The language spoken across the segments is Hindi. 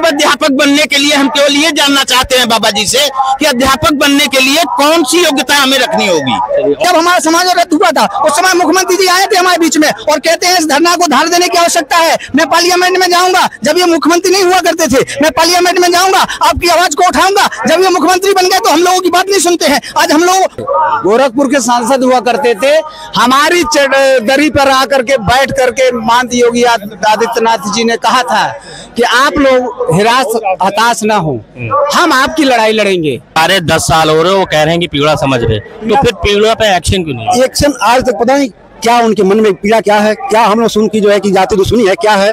अब अध्यापक बनने के लिए हम केवल ये जानना चाहते हैं बाबा जी से कि अध्यापक बनने के लिए कौन सी योग्यता हमें रखनी होगी। जब हमारा समाज रद्द हुआ था उस समय मुख्यमंत्री जी आए थे हमारे बीच में और कहते हैं इस धरना को धार देने की आवश्यकता है। मैं पार्लियामेंट में जाऊँगा जब ये मुख्यमंत्री नहीं हुआ करते थे मैं पार्लियामेंट में जाऊँगा आपकी आवाज़ को उठाऊँगा। जब ये मुख्यमंत्री बन गए तो हम लोगों की बात नहीं सुनते हैं। आज हम लोग गोरखपुर के सांसद हुआ करते थे। हमारी दरी पर आकर के बैठ करके मानद योगी आदित्यनाथ जी ने कहा था कि आप लोग हिरास हताश ना हो। हम आपकी लड़ाई लड़ेंगे। सारे दस साल हो रहे वो कह रहे हैं कि पीड़ा समझ रहे। तो फिर पीड़ा पे एक्शन क्यों नहीं? एक्शन आज तक पता नहीं क्या उनके मन में पीड़ा क्या है क्या हम लोग सुन की जो है कि जाति दुश्मनी है क्या है?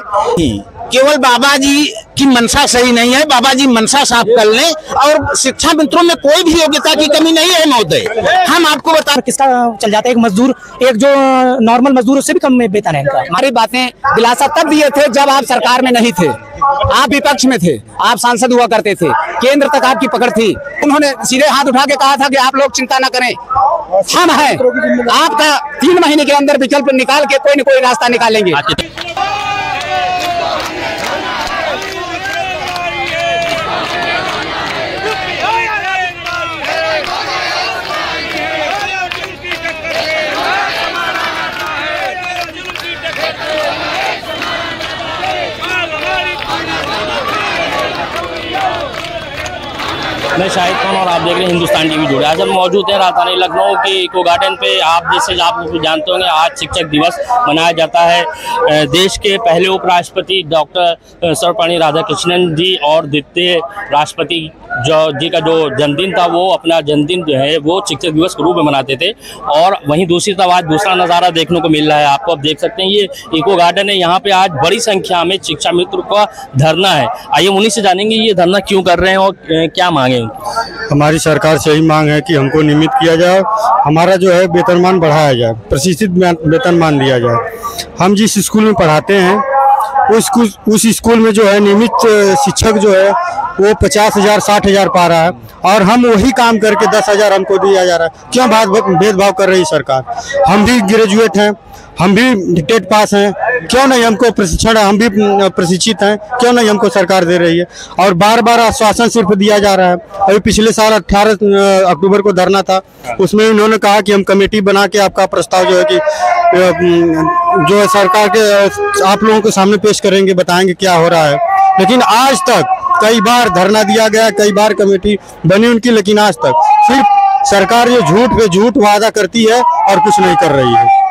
केवल बाबा जी की मनसा सही नहीं है बाबा जी मनसा साफ़ कर लें और शिक्षा मित्रों में कोई भी योग्यता की कमी नहीं है महोदय। हम आपको बता किसका चल जाता है, एक मजदूर, एक जो नॉर्मल मजदूर, उससे भी कम में वेतन है हमारी बातें दिलासा तब दिए थे जब आप सरकार में नहीं थे। आप विपक्ष में थे, आप सांसद हुआ करते थे, केंद्र तक आपकी पकड़ थी। उन्होंने सीधे हाथ उठा के कहा था कि आप लोग चिंता ना करें। हम हैं। आपका तीन महीने के अंदर विकल्प निकाल के कोई न कोई रास्ता निकालेंगे। मैं शाहिद खान और आप देख रहे हैं हिंदुस्तान टीवी जुड़े। आज हम मौजूद हैं राजधानी लखनऊ के इको गार्डन पे। आप जैसे आप लोग जानते होंगे, आज शिक्षक दिवस मनाया जाता है। देश के पहले उपराष्ट्रपति डॉक्टर सर्वपाणी राधाकृष्णन जी और द्वितीय राष्ट्रपति जो, जी का जो जन्मदिन था, वो अपना जन्मदिन जो है, वो शिक्षक दिवस के रूप में मनाते थे। और वहीं दूसरी तरफ़ आज दूसरा नज़ारा देखने को मिल रहा है। आपको अब देख सकते हैं, ये इको गार्डन है। यहाँ पे आज बड़ी संख्या में शिक्षा मित्र का धरना है। आइए उन्हीं से जानेंगे, ये धरना क्यों कर रहे हैं और क्या मांगे हमारी सरकार से यही मांग है कि हमको नियमित किया जाए, हमारा जो है वेतनमान बढ़ाया जाए प्रशिक्षित वेतनमान दिया जाए। हम जिस स्कूल में पढ़ाते हैं, उस उस स्कूल में जो है नियमित शिक्षक जो है, वो पचास हज़ार, साठ हज़ार पा रहा है और हम वही काम करके दस हज़ार हमको दिया जा रहा है। क्यों भेदभाव कर रही सरकार? हम भी ग्रेजुएट हैं हम भी टेट पास हैं। क्यों नहीं हमको प्रशिक्षण, हम भी प्रशिक्षित हैं। क्यों नहीं हमको सरकार दे रही है? और बार बार आश्वासन सिर्फ़ दिया जा रहा है। अभी पिछले साल अट्ठारह अक्टूबर को धरना था। उसमें उन्होंने कहा कि हम कमेटी बना के आपका प्रस्ताव जो है कि जो है सरकार के, आप लोगों के सामने पेश करेंगे, बताएँगे क्या हो रहा है। लेकिन आज तक कई बार धरना दिया गया, कई बार कमेटी बनी उनकी, लेकिन आज तक सिर्फ़ सरकार ये झूठ पे, झूठ वादा करती है और कुछ नहीं कर रही है।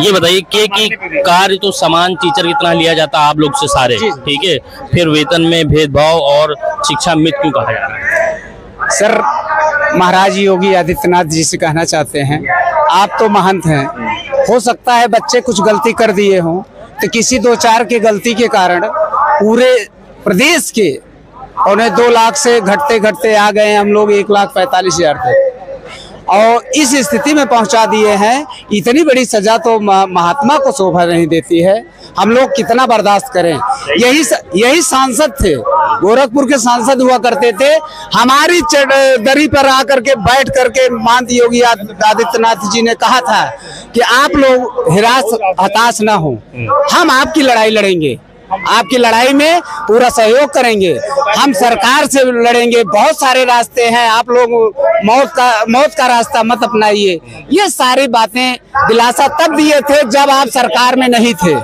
ये बताइए के की कार्य तो समान टीचर की तरह लिया जाता है आप लोग से सारे ठीक है? फिर वेतन में भेदभाव और शिक्षा मित्र क्यों कहा जा रहा है? सर महाराज योगी आदित्यनाथ जी से कहना चाहते हैं आप तो महंत हैं। हो सकता है बच्चे कुछ गलती कर दिए हों तो किसी दो चार के गलती के कारण पूरे प्रदेश के उन्हें दो लाख से घटते घटते आ गए हम लोग एक लाख पैंतालीस हज़ार तक और इस स्थिति में पहुँचा दिए हैं। इतनी बड़ी सजा तो महात्मा को शोभा नहीं देती है। हम लोग कितना बर्दाश्त करें? यही यही सांसद थे। गोरखपुर के सांसद हुआ करते थे। हमारी दरी पर आकर के बैठ करके मानद योगी आदित्यनाथ जी ने कहा था कि आप लोग हिरास, हताश न हो। हम आपकी लड़ाई लड़ेंगे। आपकी लड़ाई में पूरा सहयोग करेंगे। हम सरकार से लड़ेंगे। बहुत सारे रास्ते हैं। आप लोग मौत का मौत का रास्ता मत अपनाइए। ये सारी बातें दिलासा तब दिए थे जब आप सरकार में नहीं थे।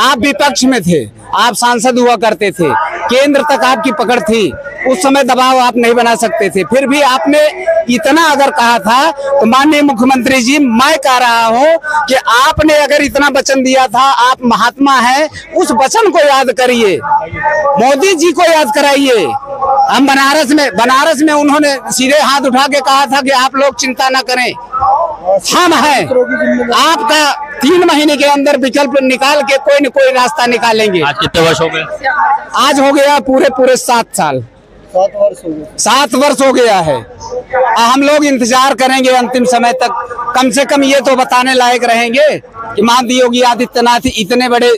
आप विपक्ष में थे। आप सांसद हुआ करते थे। केंद्र तक आपकी पकड़ थी। उस समय दबाव आप नहीं बना सकते थे। फिर भी आपने इतना अगर कहा था तो माननीय मुख्यमंत्री जी, मैं कह रहा हूँ कि आपने अगर इतना वचन दिया था, आप महात्मा हैं, उस वचन को याद करिए। मोदी जी को याद कराइए। हम बनारस में बनारस में उन्होंने सीधे हाथ उठा के कहा था कि आप लोग चिंता न करें। हम हैं। आपका तीन महीने के अंदर विकल्प निकाल के कोई न कोई रास्ता निकालेंगे। आज कितने वर्ष हो गए? आज हो गया पूरे पूरे सात साल। सात वर्ष हो गया है। आ, हम लोग इंतज़ार करेंगे अंतिम समय तक। कम से कम ये तो बताने लायक रहेंगे कि माननीय योगी आदित्यनाथ इतने बड़े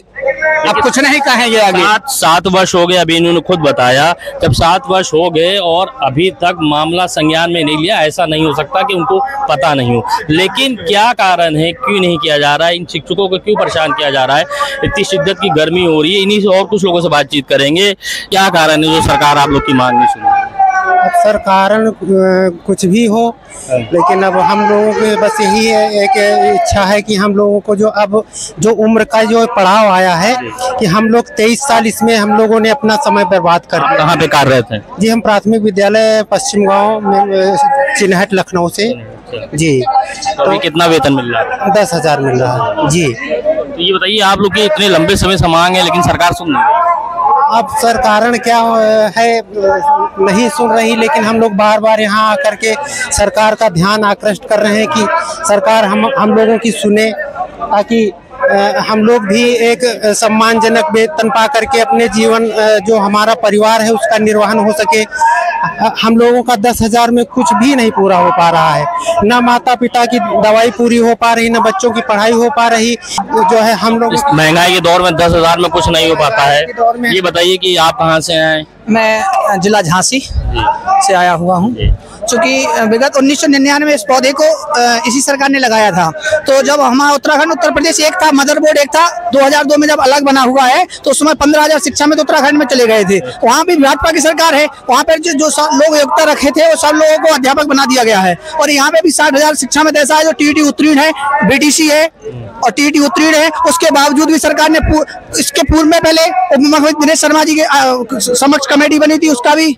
अब कुछ नहीं कहेंगे आगे। सात सात वर्ष हो गए अभी इन्होंने खुद बताया। जब सात वर्ष हो गए और अभी तक मामला संज्ञान में नहीं लिया ऐसा नहीं हो सकता कि उनको पता नहीं हो। लेकिन क्या कारण है क्यों नहीं किया जा रहा है इन शिक्षकों को क्यों परेशान किया जा रहा है? इतनी शिद्दत की गर्मी हो रही है इन्हीं से और कुछ लोगों से बातचीत करेंगे। क्या कारण है जो सरकार आप लोग की मांग नहीं सुन रही है? अब सर कारण कुछ भी हो लेकिन अब हम लोगों के बस यही है एक इच्छा है कि हम लोगों को जो अब जो उम्र का जो पड़ाव आया है कि हम लोग तेईस साल इसमें हम लोगों ने अपना समय बर्बाद कर कहाँ पे कार्यरत हैं जी हम प्राथमिक विद्यालय पश्चिम गाँव में चिन्हट लखनऊ से। जी। तो अभी कितना वेतन मिल रहा है? दस हज़ार मिल रहा है। जी। तो ये बताइए आप लोग की इतने लंबे समय से मांग है लेकिन सरकार सुन नहीं अब सर, कारण क्या है, नहीं सुन रही, लेकिन हम लोग बार बार यहाँ आकर के सरकार का ध्यान आकृष्ट कर रहे हैं कि सरकार हम हम लोगों की सुने, ताकि हम लोग भी एक सम्मानजनक वेतन पा करके अपने जीवन जो हमारा परिवार है उसका निर्वहन हो सके। हम लोगों का दस हज़ार में कुछ भी नहीं पूरा हो पा रहा है। न माता पिता की दवाई पूरी हो पा रही न बच्चों की पढ़ाई हो पा रही। जो है हम लोग महँगाई के दौर में दस हज़ार में कुछ नहीं हो पाता है। ये बताइए कि आप कहाँ से आए? मैं जिला झांसी। से आया हुआ हूँ। चूँकि विगत उन्नीस सौ निन्यानवे इस पौधे को इसी सरकार ने लगाया था। तो जब हमारा उत्तराखंड उत्तर प्रदेश एक था मदर बोर्ड एक था 2002 में जब अलग बना हुआ है तो उस समय पंद्रह हज़ार शिक्षा में तो उत्तराखंड में चले गए थे। वहाँ भी भाजपा की सरकार है। वहाँ पर जो, लोग योग्यता रखे थे वो सब लोगों को अध्यापक बना दिया गया है। और यहाँ पे भी साठ हज़ार शिक्षा में तो ऐसा है जो टीईटी उत्तीर्ण है बीटीसी है और टीईटी उत्तीर्ण है। उसके बावजूद भी सरकार ने इसके पूर्व में पहले उप मुख्यमंत्री दिनेश शर्मा जी के समक्ष कमेटी बनी थी उसका भी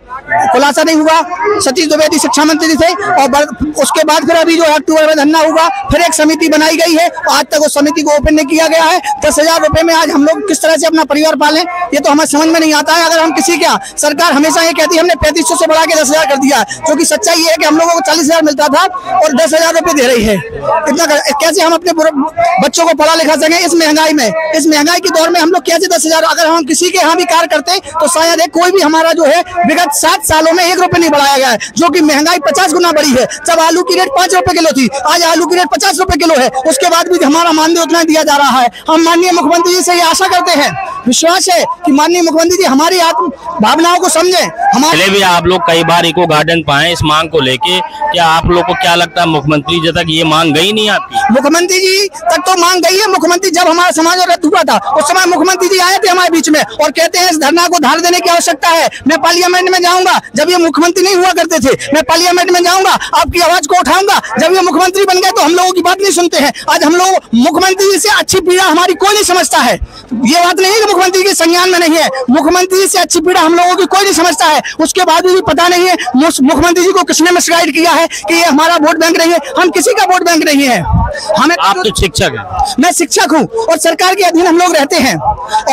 खुलासा नहीं हुआ। सतीश द्विवेदी शिक्षा मंत्री थे और उसके बाद फिर अभी जो है अक्टूबर में धरना हुआ, फिर एक समिति बनाई गई है आज तक उस समिति को ओपन नहीं किया गया है। दस हज़ार रुपए में आज हम लोग किस तरह से अपना परिवार पालें, ये तो हमें समझ में नहीं आता है। अगर हम किसी क्या, सरकार हमेशा ये कहती है, हमने पैंतीस से बढ़ा के दस कर दिया है, जो कि सच्चाई ये है कि हम लोगों को चालीस मिलता था और दस हज़ार दे रही है। इतना कैसे हम अपने बच्चों को पढ़ा लिखा सकें इस महँगाई में? इस महँगाई के दौर में हम लोग कैसे दस अगर हम किसी के यहाँ भी कार्य करते तो शायद कोई भी हमारा जो है, विगत सात सालों में एक रुपए नहीं बढ़ाया गया है जो कि महँगाई पचास गुना बढ़ी है। जब आलू की रेट पाँच रुपए किलो थी आज आलू की रेट पचास रुपए किलो है। उसके बाद भी हमारा मानदेय उतना ही दिया जा रहा है। हम माननीय मुख्यमंत्री जी से ये आशा करते हैं। विश्वास है कि माननीय मुख्यमंत्री जी हमारी आत्म भावनाओं को समझे। हमारे भी आप लोग कई बार इको गार्डन पाए इस मांग को लेके। क्या आप लोग को क्या लगता है मुख्यमंत्री जी तक ये मांग गई नहीं आपकी मुख्यमंत्री जी तक तो मांग गई है। मुख्यमंत्री जब हमारा समाज रद्द हुआ था उस समय मुख्यमंत्री जी आए थे हमारे बीच में और कहते हैं इस धरना को धार देने की आवश्यकता है। मैं पार्लियामेंट में जाऊँगा जब ये मुख्यमंत्री नहीं हुआ करते थे। मैं पार्लियामेंट में जाऊँगा, आपकी आवाज़ को उठाऊँगा। जब ये मुख्यमंत्री बन गए तो हम लोगों की बात नहीं सुनते हैं। आज हम लोग मुख्यमंत्री से अच्छी पीड़ा हमारी कोई नहीं समझता है। ये बात नहीं है कि मुख्यमंत्री के संज्ञान में नहीं है। मुख्यमंत्री से अच्छी पीड़ा हम लोगों की कोई नहीं समझता है। उसके बाद भी पता नहीं है मुख्यमंत्री जी को किसने मिसगाइड किया है कि ये हमारा वोट बैंक नहीं है। हम किसी का वोट बैंक नहीं है। हमें आप तो शिक्षक हैं। मैं शिक्षक हूँ और सरकार के अधीन हम लोग रहते हैं।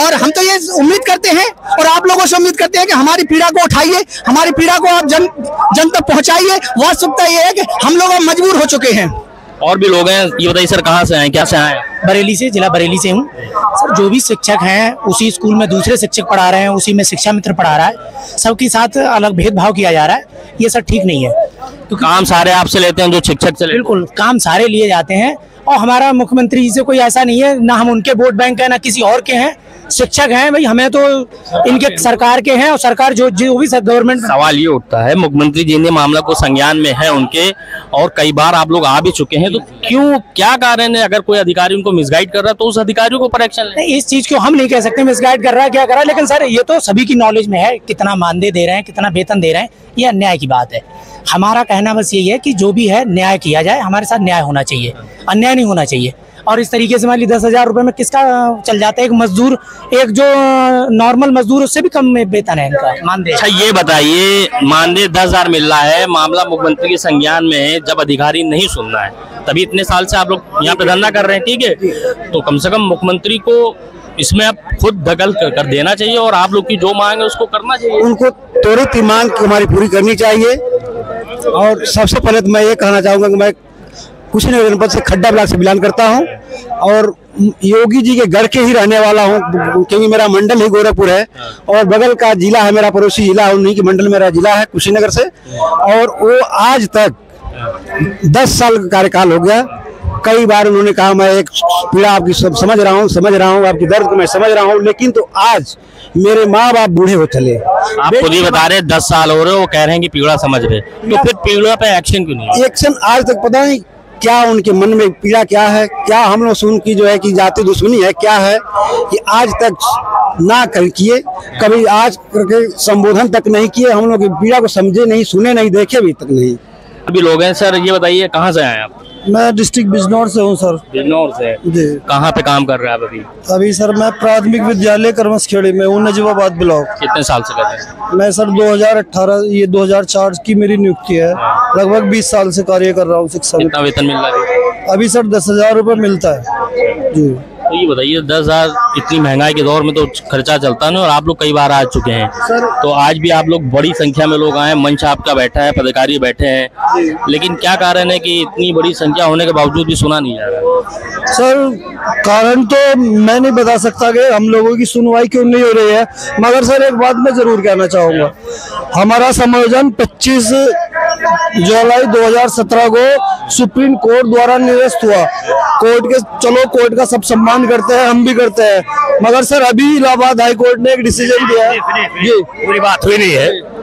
और हम तो ये उम्मीद करते हैं और आप लोगों से उम्मीद करते हैं कि हमारी पीड़ा को उठाइए हमारी पीड़ा को आप जन जन तक पहुंचाइए। वास्तविकता ये है कि हम लोग अब मजबूर हो चुके हैं। और भी लोग हैं ये बताइए सर कहाँ से आए क्या से आए? बरेली से जिला बरेली से हूँ। सर जो भी शिक्षक हैं उसी स्कूल में दूसरे शिक्षक पढ़ा रहे हैं उसी में शिक्षा मित्र पढ़ा रहा है। सबके साथ अलग भेदभाव किया जा रहा है। ये सर ठीक नहीं है। तो काम सारे आपसे लेते हैं जो शिक्षक से बिल्कुल काम सारे लिए जाते हैं। और हमारा मुख्यमंत्री जी से कोई ऐसा नहीं है ना हम उनके वोट बैंक है ना किसी और के हैं। शिक्षक हैं भाई हमें तो इनके सरकार के हैं और सरकार जो जो भी गवर्नमेंट सवाल ये उठता है मुख्यमंत्री जी ने मामला को संज्ञान में है उनके और कई बार आप लोग आ भी चुके हैं तो क्यों क्या कारण है? अगर कोई अधिकारी उनको मिसगाइड कर रहा है तो उस अधिकारियों को पर एक्शन इस चीज़ को हम नहीं कह सकते मिसगाइड कर रहा है क्या कर रहा है लेकिन सर ये तो सभी की नॉलेज में है कितना मानदेय दे रहे हैं कितना वेतन दे रहे हैं ये अन्याय की बात है। हमारा कहना बस यही है कि जो भी है न्याय किया जाए हमारे साथ न्याय होना चाहिए अन्याय नहीं होना चाहिए। और इस तरीके से मान ली दस हज़ार रुपए में किसका चल जाता है एक मजदूर एक जो नॉर्मल मजदूर उससे भी कम में वेतन है इनका मानदेय। अच्छा ये बताइए मानदेय दस हज़ार मिल रहा है मामला मुख्यमंत्री के संज्ञान में है जब अधिकारी नहीं सुनना है तभी इतने साल से आप लोग यहाँ पे धरना कर रहे हैं ठीक है? तो कम से कम मुख्यमंत्री को इसमें आप खुद दखल कर कर देना चाहिए और आप लोग की जो मांग है उसको करना चाहिए। उनको त्वरित मांग हमारी पूरी करनी चाहिए। और सबसे पहले तो मैं ये कहना चाहूँगा कि मैं कुशीनगर जनपद से खड्डा ब्लॉक से बिलोंग करता हूँ और योगी जी के घर के ही रहने वाला हूँ क्योंकि मेरा मंडल ही गोरखपुर है और बगल का जिला है मेरा पड़ोसी जिला है उन्हीं के मंडल मेरा जिला है कुशीनगर से। और वो आज तक दस साल का कार्यकाल हो गया। कई बार उन्होंने कहा मैं एक पीड़ा आपकी सब समझ रहा हूँ समझ रहा हूँ आपकी दर्द को मैं समझ रहा हूँ लेकिन तो आज मेरे माँ बाप बूढ़े हो चले। आप खुद ही बता रहे दस साल हो रहे हो वो कह रहे हैं कि पीड़ा समझ रहे तो फिर पीड़ा पे एक्शन क्यों नहीं? एक्शन आज तक पता नहीं क्या उनके मन में पीड़ा क्या है? क्या हम लोग सुन की जो है कि जाति दुश्मनी है, क्या है कि आज तक ना कर किए, कभी आज करके संबोधन तक नहीं किए, हम लोग पीड़ा को समझे नहीं, सुने नहीं, देखे अभी तक नहीं। अभी लोग हैं, सर, ये बताइए, कहाँ से आए आप? मैं डिस्ट्रिक्ट बिजनौर से हूँ सर बिजनौर से? जी। कहाँ पे काम कर रहे हैं आप अभी? अभी सर मैं प्राथमिक विद्यालय कर्मसखेड़ी में हूँ नजीबाबाद ब्लॉक। कितने साल से कर रहे हैं? मैं सर 2018 ये 2004 की मेरी नियुक्ति है। लगभग 20 साल से कार्य कर रहा हूँ शिक्षा में वेतन मिल रहा है? अभी सर दस हज़ार रूपए मिलता है। जी। तो ये बताइए दस हज़ार इतनी महँगाई के दौर में तो खर्चा चलता नहीं और आप लोग कई बार आ चुके हैं। सर तो आज भी आप लोग बड़ी संख्या में लोग आए मंच आपका बैठा है पदाधिकारी बैठे हैं। लेकिन क्या कारण है कि इतनी बड़ी संख्या होने के बावजूद भी सुना नहीं जा रहा सर कारण तो मैं नहीं बता सकता कि हम लोगों की सुनवाई क्यों नहीं हो रही है मगर सर एक बात मैं ज़रूर कहना चाहूँगा। हमारा समायोजन 25 जुलाई 2017 को सुप्रीम कोर्ट द्वारा निरस्त हुआ। कोर्ट के चलो कोर्ट का सब सम्मान करते हैं हम भी करते हैं। मगर सर अभी इलाहाबाद हाई कोर्ट ने एक डिसीज़न दिया है। जी। पूरी बात हुई नहीं है।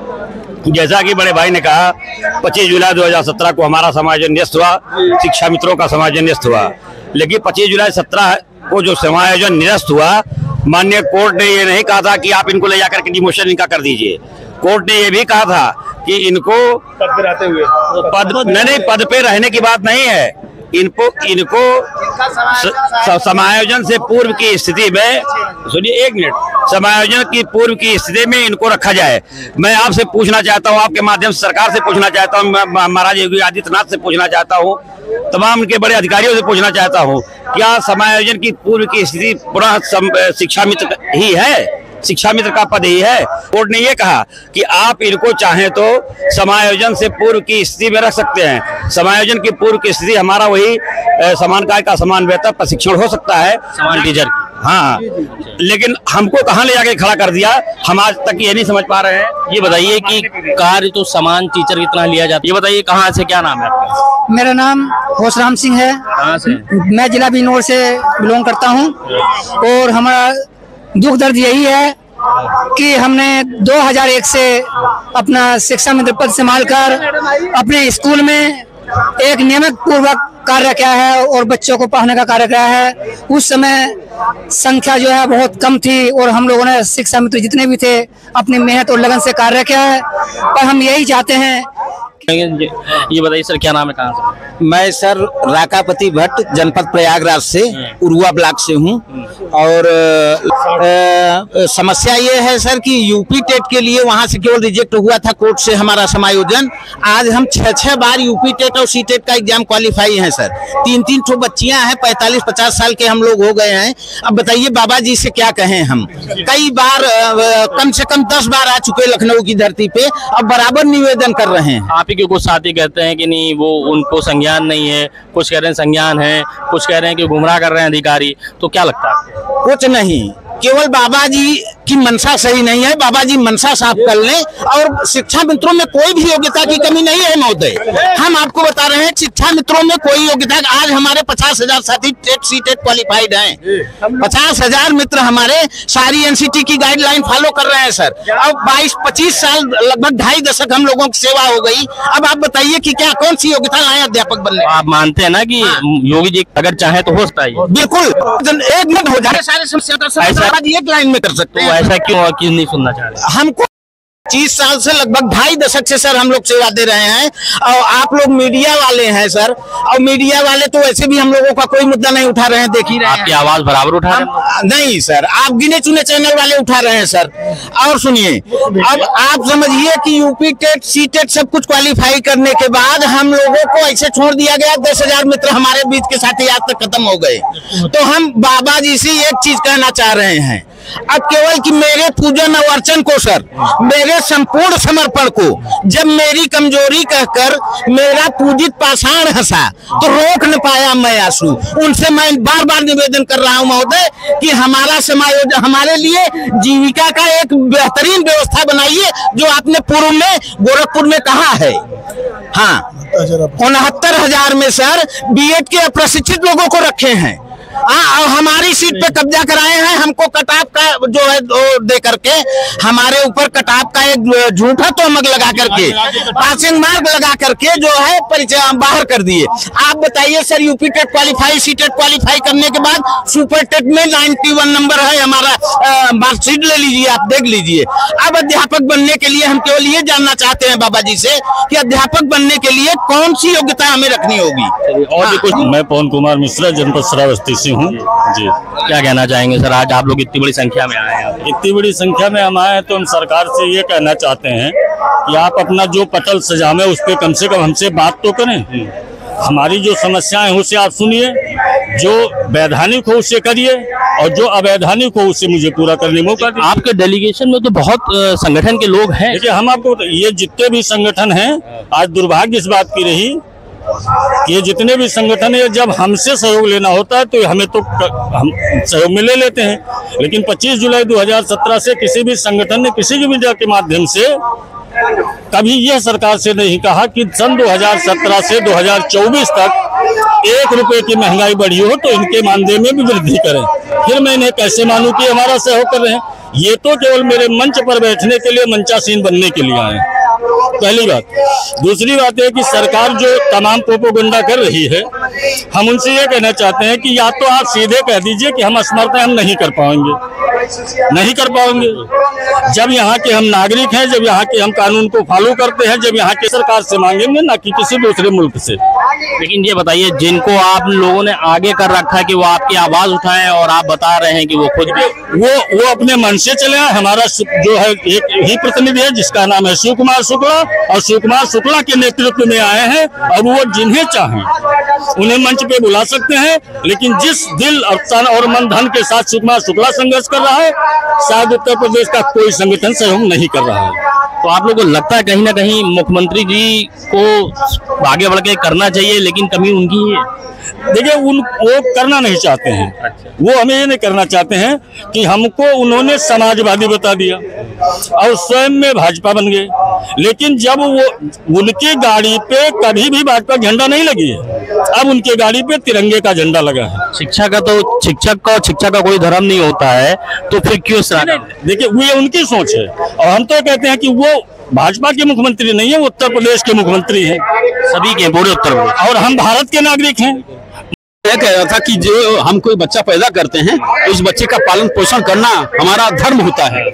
जैसा कि बड़े भाई ने कहा 25 जुलाई 2017 को हमारा समायोजन निरस्त हुआ शिक्षा मित्रों का समायोजन निरस्त हुआ। लेकिन 25 जुलाई 17 को जो समायोजन निरस्त हुआ माननीय कोर्ट ने ये नहीं कहा था कि आप इनको ले जाकर के डिमोशन इनका कर दीजिए। कोर्ट ने ये भी कहा था कि इनको पद पे रहते हुए। पद नहीं नहीं पद पे रहने की बात नहीं है। इनको इनको समायोजन से पूर्व की स्थिति में सुनिए एक मिनट। समायोजन की पूर्व की स्थिति में इनको रखा जाए। मैं आपसे पूछना चाहता हूँ आपके माध्यम से सरकार से पूछना चाहता हूँ मैं महाराज योगी आदित्यनाथ से पूछना चाहता हूँ तमाम उनके बड़े अधिकारियों से पूछना चाहता हूँ क्या समायोजन की पूर्व की स्थिति पुनः शिक्षा मित्र ही है? शिक्षा मित्र का पद ही है। कोर्ट ने ये कहा कि आप इनको चाहें तो समायोजन से पूर्व की स्थिति में रख सकते हैं। समायोजन की पूर्व की स्थिति हमारा वही समान काय का समान वेतन प्रशिक्षण हो सकता है। समान टीचर। हाँ। लेकिन हमको कहाँ ले जाके खड़ा कर दिया? हम आज तक ये नहीं समझ पा रहे हैं। ये बताइए कि कार्य तो समान टीचर कितना लिया जाता है। ये बताइए कहाँ से क्या नाम है मेरा नाम होशराम सिंह है। से? मैं जिला बिनौर से बिलोंग करता हूँ। और हमारा दुख दर्द यही है कि हमने 2001 से अपना शिक्षा मित्र पद संभाल कर अपने स्कूल में एक नियमित पूर्वक कार्य किया है और बच्चों को पढ़ाने का कार्य किया है। उस समय संख्या जो है बहुत कम थी और हम लोगों ने शिक्षा मित्र जितने भी थे, अपनी मेहनत और लगन से कार्य किया है। पर हम यही चाहते हैं ये बताइए सर क्या नाम है कहाँ से? मैं सर राकापति भट्ट जनपद प्रयागराज से उरुआ ब्लॉक से हूँ। और अ, अ, समस्या ये है सर कि यूपी टेट के लिए वहाँ से केवल रिजेक्ट हुआ था कोर्ट से हमारा समायोजन। आज हम छह छह बार यूपी टेट और सी टेट का एग्ज़ाम क्वालिफाई हैं सर। तीन तीन ठो बच्चियाँ हैं पैंतालीस पचास साल के हम लोग हो गए हैं। अब बताइए बाबा जी से क्या कहें हम? कई बार कम से कम दस बार आ चुके लखनऊ की धरती पे अब बराबर निवेदन कर रहे हैं। आप ही के कुछ साथी कहते हैं कि नहीं, वो उनको संज्ञान नहीं है, कुछ कह रहे हैं संज्ञान है, कुछ कह रहे हैं कि गुमराह कर रहे हैं अधिकारी तो क्या लगता है कुछ नहीं। केवल बाबा जी की मनसा सही नहीं है बाबा जी मनसा साफ़ कर लें और शिक्षा मित्रों में कोई भी योग्यता की कमी नहीं है महोदय। हम आपको बता रहे हैं शिक्षा मित्रों में कोई योग्यता आज हमारे पचास हज़ार साथी टेट सी टेट क्वालिफाइड हैं। पचास हज़ार मित्र हमारे सारी एनसीटी की गाइडलाइन फॉलो कर रहे हैं सर अब बाईस पच्चीस साल लगभग ढाई दशक हम लोगों की सेवा हो गई। अब आप बताइए की क्या कौन सी योग्यता लाए अध्यापक बनने? आप मानते हैं ना की योगी जी अगर चाहे तो हो सकता है बिल्कुल। एक मिनट हो जाए। सारे समस्या का ऐसा- एक लाइन में कर सकते हो। हैं ऐसा क्यों क्यों नहीं सुनना चाह रहे? हमको पच्चीस साल से लगभग ढाई दशक से सर हम लोग सेवा दे रहे हैं। और आप लोग मीडिया वाले हैं सर। और मीडिया वाले तो वैसे भी हम लोगों का कोई मुद्दा नहीं उठा रहे हैं देख ही रहे आपकी आवाज़ बराबर उठा रहे हैं? नहीं सर। आप गिने चुने चैनल वाले उठा रहे हैं सर। और सुनिए अब आप समझिए कि यूपी टेट सी टेट सब कुछ क्वालिफाई करने के बाद हम लोगों को ऐसे छोड़ दिया गया दस हज़ार मित्र हमारे बीच के साथी आज तक खत्म हो गए। तो हम बाबा जी से एक चीज़ कहना चाह रहे हैं अब केवल कि मेरे पूजन और अर्चन को सर मेरे संपूर्ण समर्पण को। जब मेरी कमज़ोरी कहकर मेरा पूजित पाषाण हंसा तो रोक न पाया मैं आँसू। उनसे मैं बार बार निवेदन कर रहा हूँ महोदय कि हमारा समायोजन हमारे लिए जीविका का एक बेहतरीन व्यवस्था बनाइए जो आपने पूर्व में गोरखपुर में कहा है। हाँ उनहत्तर हज़ार में सर बीएड के अप्रशिक्षित लोगों को रखे हैं। हाँ और हमारी सीट पे कब्जा कराए हैं हमको कटाप का जो है वो दे करके हमारे ऊपर कटाप का एक झूठा तोमक लगा करके पासिंग मार्क लगा करके जो है परिचय बाहर कर दिए। आप बताइए sir UP TET qualify C TET qualify करने के बाद सुपर टेट में 91 नंबर है हमारा मार्कशीट ले लीजिए आप देख लीजिए। अब अध्यापक बनने के लिए हम केवल ये जानना चाहते हैं बाबा जी से कि अध्यापक बनने के लिए कौन सी योग्यता हमें रखनी होगी? और भी कुछ मैं पवन कुमार मिश्रा जनपद श्रावस्ती से हूँ। जी क्या कहना चाहेंगे सर? आज आप लोग इतनी बड़ी संख्या में आए हैं। इतनी बड़ी संख्या में हम आए हैं तो हम सरकार से ये कहना चाहते हैं कि आप अपना जो पटल सजामे उस पर कम से कम हमसे बात तो करें। हमारी जो समस्याएँ हैं उसे आप सुनिए। जो वैधानिक हो उसे करिए। और जो अवैधानिक हो उसे मुझे पूरा करने मौका आपके डेलीगेशन में तो बहुत संगठन के लोग हैं। देखिए हम आपको ये जितने भी संगठन हैं आज दुर्भाग्य इस बात की रही ये जितने भी संगठन है, जब हमसे सहयोग लेना होता है तो हमें तो हम सहयोग में ले लेते हैं। लेकिन 25 जुलाई 2017 से किसी भी संगठन ने किसी भी मीडिया के माध्यम से कभी यह सरकार से नहीं कहा कि सन 2017 से 2024 तक एक रुपए की महँगाई बढ़ी हो तो इनके मानदेय में भी वृद्धि करें। फिर मैं इन्हें कैसे मानूं कि हमारा सहयोग कर रहे हैं? ये तो केवल मेरे मंच पर बैठने के लिए, मंचासीन बनने के लिए आए पहली बात। दूसरी बात है कि सरकार जो तमाम पोपोगंडा कर रही है, हम उनसे ये कहना चाहते हैं कि या तो आप सीधे कह दीजिए कि हम असमर्थ हम नहीं कर पाएँगे। नहीं कर पाएँगे। जब यहाँ के हम नागरिक हैं जब यहाँ के हम कानून को फॉलो करते हैं जब यहाँ के सरकार से मांगेंगे ना कि किसी दूसरे मुल्क से। लेकिन ये बताइए जिनको आप लोगों ने आगे कर रखा है कि वो आपकी आवाज़ उठाएँ और आप बता रहे हैं कि वो खुद भी वो वो अपने मन से चले आए। हमारा जो है एक ही प्रतिनिधि है जिसका नाम है शिव कुमार शुक्ला और शिव कुमार शुक्ला के नेतृत्व में आए हैं और वो जिन्हें चाहें। उन्हें मंच पे बुला सकते हैं लेकिन जिस दिल और तन और मन धन के साथ कुमार शुक्ला संघर्ष कर रहा है शायद उत्तर प्रदेश का कोई संगठन सहयोग नहीं कर रहा है। तो आप लोगों को लगता है कहीं ना कहीं मुख्यमंत्री जी को आगे बढ़ के करना चाहिए लेकिन कमी उनकी ही है? देखिए उन वो करना नहीं चाहते हैं। वो हमें ये नहीं करना चाहते हैं कि हमको उन्होंने समाजवादी बता दिया और स्वयं में भाजपा बन गए। लेकिन जब वो उनकी गाड़ी पे कभी भी भाजपा झंडा नहीं लगी है अब उनके गाड़ी पे तिरंगे का झंडा लगा है। शिक्षा का तो शिक्षक का शिक्षा का कोई धर्म नहीं होता है तो फिर क्यों देखिये देखिए ये उनकी सोच है। और हम तो कहते हैं कि वो भाजपा के मुख्यमंत्री नहीं है उत्तर प्रदेश के मुख्यमंत्री हैं। सभी के पूरे उत्तर प्रदेश। और हम भारत के नागरिक हैं। यह कह रहा था कि जो हम कोई बच्चा पैदा करते हैं, उस बच्चे का पालन पोषण करना हमारा धर्म होता है।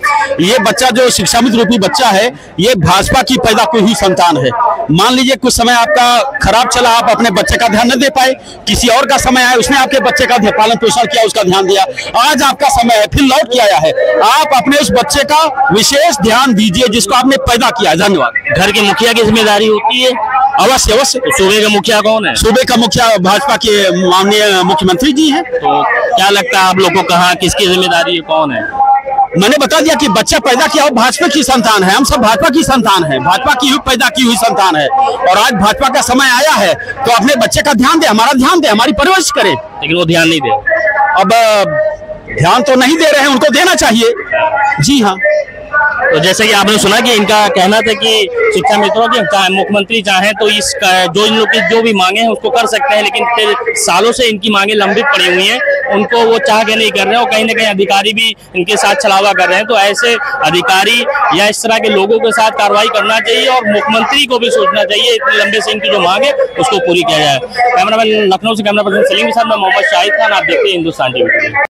ये बच्चा जो शिक्षामित रूपी बच्चा है, ये भाजपा की पैदा कोई हुई संतान है। मान लीजिए कुछ समय आपका खराब चला, आप अपने बच्चे का ध्यान न दे पाए, किसी और का समय आया, उसने आपके बच्चे का पालन पोषण किया, उसका ध्यान दिया। आज आपका समय है, फिर लौट के आया है। आप अपने उस बच्चे का विशेष ध्यान दीजिए, जिसको आपने पैदा किया। है धन्यवाद। घर के मुखिया की ज़िम्मेदारी होती है। अवश्य अवश्य तो सूबे का मुखिया कौन है? सूबे का मुखिया भाजपा के माननीय मुख्यमंत्री जी हैं। तो क्या लगता है आप लोगों को कहा किसकी ज़िम्मेदारी है कौन है? मैंने बता दिया कि बच्चा पैदा किया भाजपा की संतान है। हम सब भाजपा की संतान है। भाजपा की पैदा की हुई संतान है। और आज भाजपा का समय आया है तो अपने बच्चे का ध्यान दे हमारा ध्यान दे हमारी परवरिश करे। लेकिन वो ध्यान नहीं दे अब ध्यान तो नहीं दे रहे हैं उनको देना चाहिए। जी हाँ। तो जैसे कि आपने सुना कि इनका कहना था कि शिक्षा मित्रों की चाहे मुख्यमंत्री चाहे तो इस जो इन लोग की जो भी मांगे हैं उसको कर सकते हैं, लेकिन सालों से इनकी मांगे लंबित पड़ी हुई हैं। उनको वो चाह के नहीं कर रहे हैं और कहीं ना कहीं अधिकारी भी इनके साथ छलावा कर रहे हैं। तो ऐसे अधिकारी या इस तरह के लोगों के साथ कार्रवाई करना चाहिए और मुख्यमंत्री को भी सोचना चाहिए, इतने लंबे से इनकी जो मांग है, उसको पूरी किया जाए। कैमरामैन लखनऊ से कैमरा पर्सन सलीम के साथ मैं मोहम्मद शाहिद खान, आप देखते हैं हिंदुस्तान टीवी।